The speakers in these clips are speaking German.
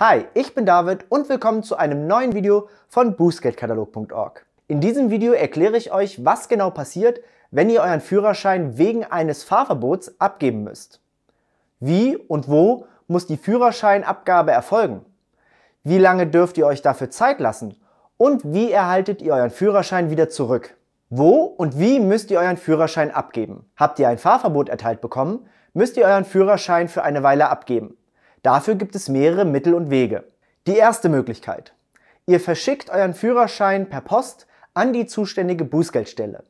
Hi, ich bin David und willkommen zu einem neuen Video von Bußgeldkatalog.org. In diesem Video erkläre ich euch, was genau passiert, wenn ihr euren Führerschein wegen eines Fahrverbots abgeben müsst. Wie und wo muss die Führerscheinabgabe erfolgen? Wie lange dürft ihr euch dafür Zeit lassen? Und wie erhaltet ihr euren Führerschein wieder zurück? Wo und wie müsst ihr euren Führerschein abgeben? Habt ihr ein Fahrverbot erteilt bekommen, müsst ihr euren Führerschein für eine Weile abgeben. Dafür gibt es mehrere Mittel und Wege. Die erste Möglichkeit. Ihr verschickt euren Führerschein per Post an die zuständige Bußgeldstelle.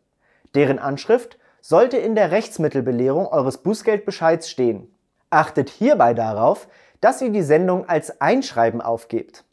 Deren Anschrift sollte in der Rechtsmittelbelehrung eures Bußgeldbescheids stehen. Achtet hierbei darauf, dass ihr die Sendung als Einschreiben aufgebt.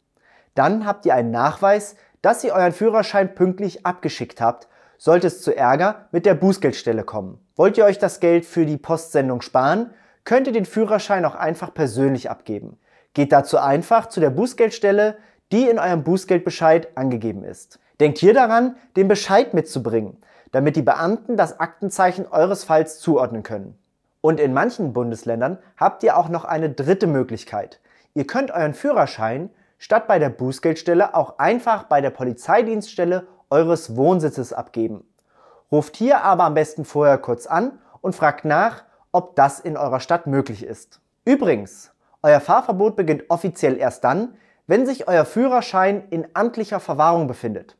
Dann habt ihr einen Nachweis, dass ihr euren Führerschein pünktlich abgeschickt habt, sollte es zu Ärger mit der Bußgeldstelle kommen. Wollt ihr euch das Geld für die Postsendung sparen, könnt ihr den Führerschein auch einfach persönlich abgeben. Geht dazu einfach zu der Bußgeldstelle, die in eurem Bußgeldbescheid angegeben ist. Denkt hier daran, den Bescheid mitzubringen, damit die Beamten das Aktenzeichen eures Falls zuordnen können. Und in manchen Bundesländern habt ihr auch noch eine dritte Möglichkeit. Ihr könnt euren Führerschein statt bei der Bußgeldstelle auch einfach bei der Polizeidienststelle eures Wohnsitzes abgeben. Ruft hier aber am besten vorher kurz an und fragt nach, ob das in eurer Stadt möglich ist. Übrigens, euer Fahrverbot beginnt offiziell erst dann, wenn sich euer Führerschein in amtlicher Verwahrung befindet.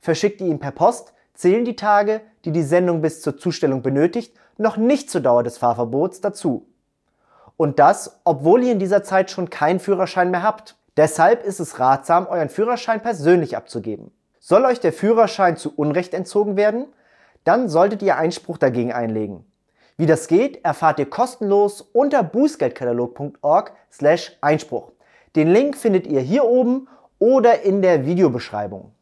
Verschickt ihr ihn per Post, zählen die Tage, die die Sendung bis zur Zustellung benötigt, noch nicht zur Dauer des Fahrverbots dazu. Und das, obwohl ihr in dieser Zeit schon keinen Führerschein mehr habt. Deshalb ist es ratsam, euren Führerschein persönlich abzugeben. Soll euch der Führerschein zu Unrecht entzogen werden, dann solltet ihr Einspruch dagegen einlegen. Wie das geht, erfahrt ihr kostenlos unter bußgeldkatalog.org/einspruch. Den Link findet ihr hier oben oder in der Videobeschreibung.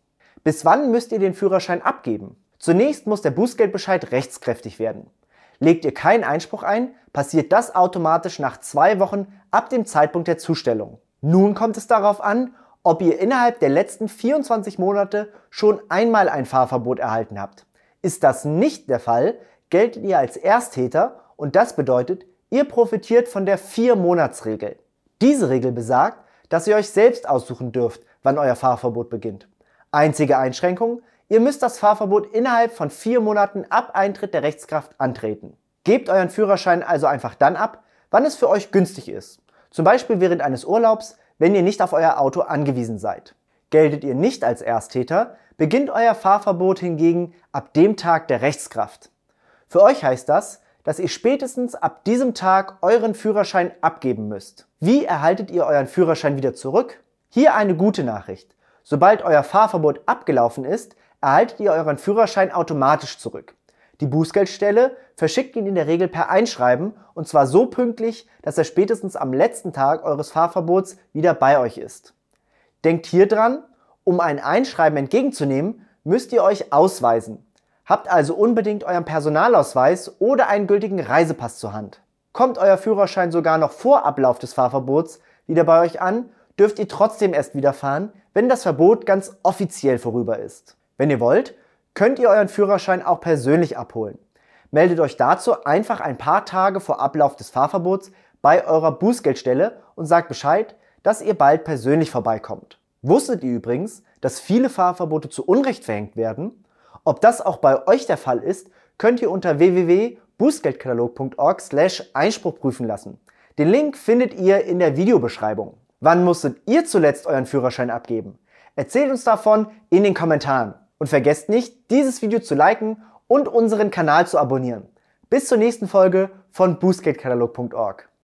Bis wann müsst ihr den Führerschein abgeben? Zunächst muss der Bußgeldbescheid rechtskräftig werden. Legt ihr keinen Einspruch ein, passiert das automatisch nach zwei Wochen ab dem Zeitpunkt der Zustellung. Nun kommt es darauf an, ob ihr innerhalb der letzten 24 Monate schon einmal ein Fahrverbot erhalten habt. Ist das nicht der Fall, geltet ihr als Ersttäter und das bedeutet, ihr profitiert von der 4-Monats-Regel. Diese Regel besagt, dass ihr euch selbst aussuchen dürft, wann euer Fahrverbot beginnt. Einzige Einschränkung, ihr müsst das Fahrverbot innerhalb von vier Monaten ab Eintritt der Rechtskraft antreten. Gebt euren Führerschein also einfach dann ab, wann es für euch günstig ist. Zum Beispiel während eines Urlaubs, wenn ihr nicht auf euer Auto angewiesen seid. Geltet ihr nicht als Ersttäter, beginnt euer Fahrverbot hingegen ab dem Tag der Rechtskraft. Für euch heißt das, dass ihr spätestens ab diesem Tag euren Führerschein abgeben müsst. Wie erhaltet ihr euren Führerschein wieder zurück? Hier eine gute Nachricht. Sobald euer Fahrverbot abgelaufen ist, erhaltet ihr euren Führerschein automatisch zurück. Die Bußgeldstelle verschickt ihn in der Regel per Einschreiben und zwar so pünktlich, dass er spätestens am letzten Tag eures Fahrverbots wieder bei euch ist. Denkt hier dran, um ein Einschreiben entgegenzunehmen, müsst ihr euch ausweisen. Habt also unbedingt euren Personalausweis oder einen gültigen Reisepass zur Hand. Kommt euer Führerschein sogar noch vor Ablauf des Fahrverbots wieder bei euch an, dürft ihr trotzdem erst wieder fahren, wenn das Verbot ganz offiziell vorüber ist. Wenn ihr wollt, könnt ihr euren Führerschein auch persönlich abholen. Meldet euch dazu einfach ein paar Tage vor Ablauf des Fahrverbots bei eurer Bußgeldstelle und sagt Bescheid, dass ihr bald persönlich vorbeikommt. Wusstet ihr übrigens, dass viele Fahrverbote zu Unrecht verhängt werden? Ob das auch bei euch der Fall ist, könnt ihr unter www.bußgeldkatalog.org/einspruch prüfen lassen. Den Link findet ihr in der Videobeschreibung. Wann musstet ihr zuletzt euren Führerschein abgeben? Erzählt uns davon in den Kommentaren. Und vergesst nicht, dieses Video zu liken und unseren Kanal zu abonnieren. Bis zur nächsten Folge von boostgatekatalog.org.